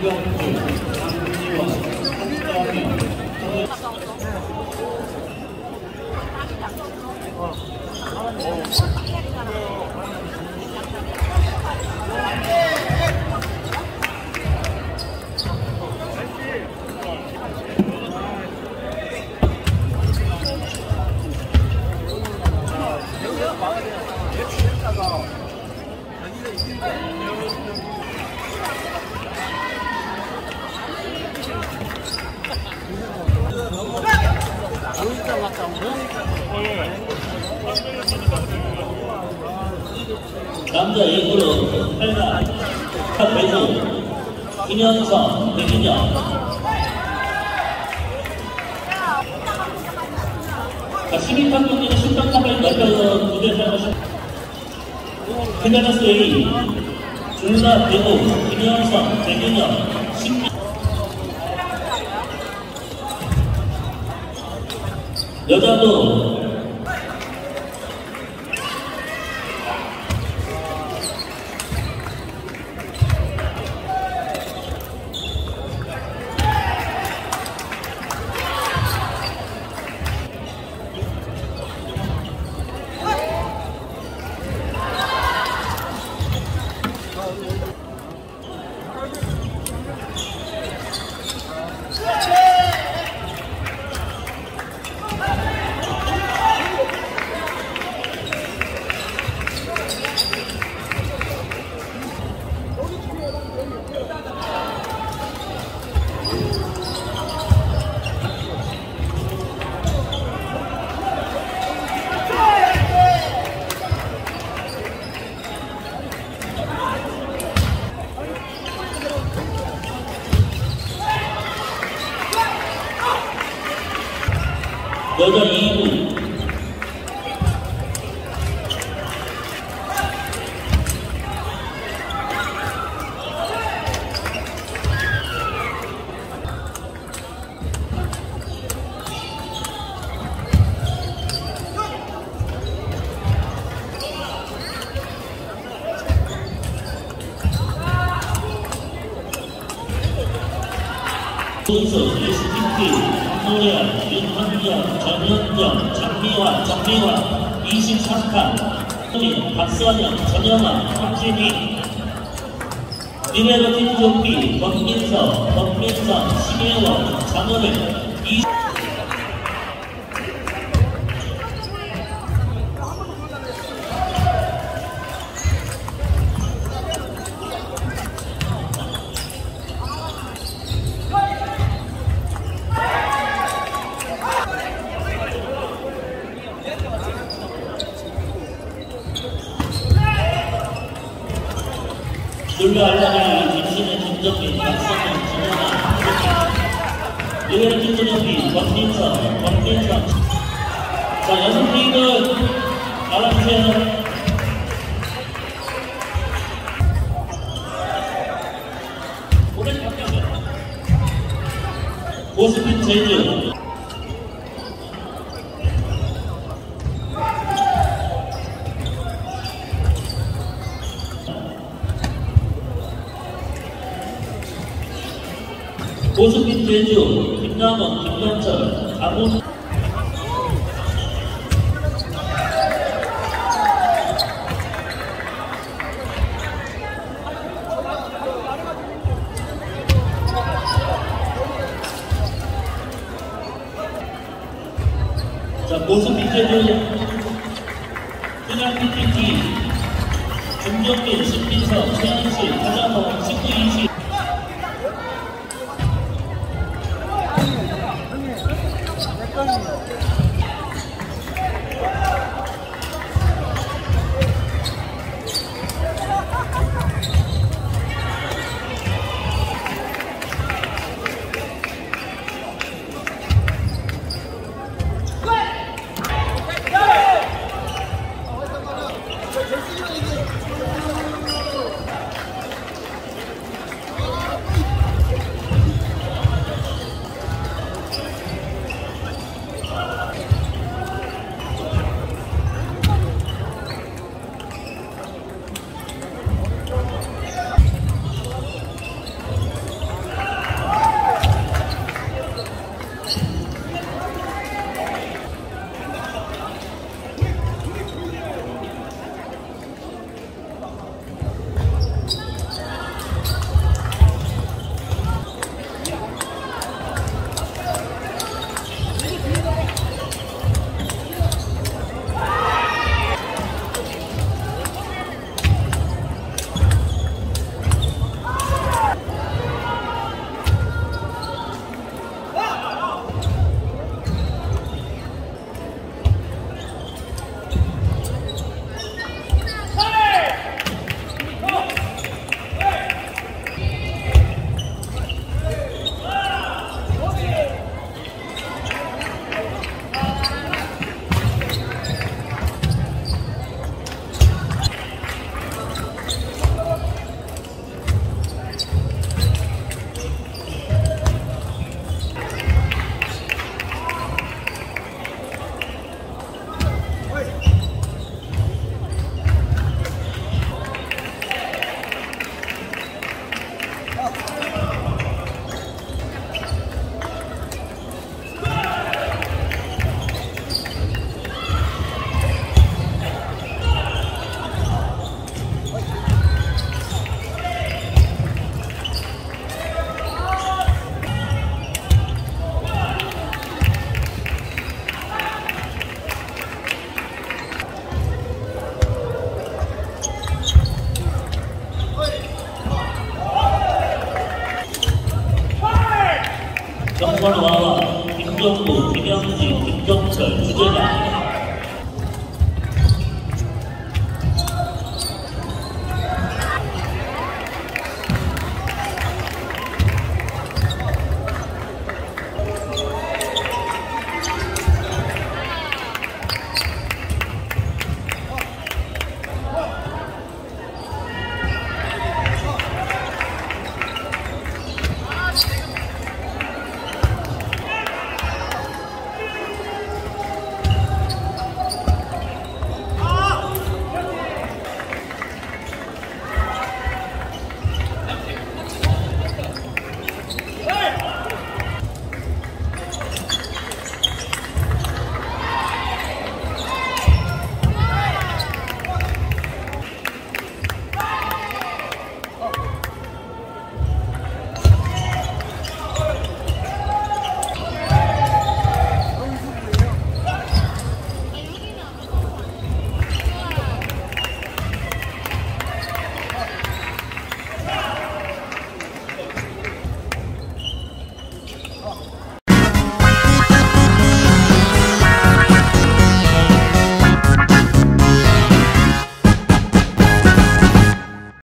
강 남자 A그룹 8강 배구 김현성 백인영 자, 12판 경기는 10강탑을 넓혀서 두개 사용하신 김현수 A 중사 배구 김현성 백인영 여자도 손수, SPT, 노래한, 윤환경, 전현정, 장미화, 정미화, 23칸, 소민, 박선영, 전영아, 황진희, 미네로틴 조피, 권민서, 권민선, 심혜원, 장원을, 이 알라리, 김신혜, 김정민, 박선영, 전영아, 미네로틴 조피, 권민서, 권민선. 자, 리그 알아주세요. 고스핀 제주 고스핀 제주 김남원 김현철 강훈 자, 모습 제주 자, 김선화와 김정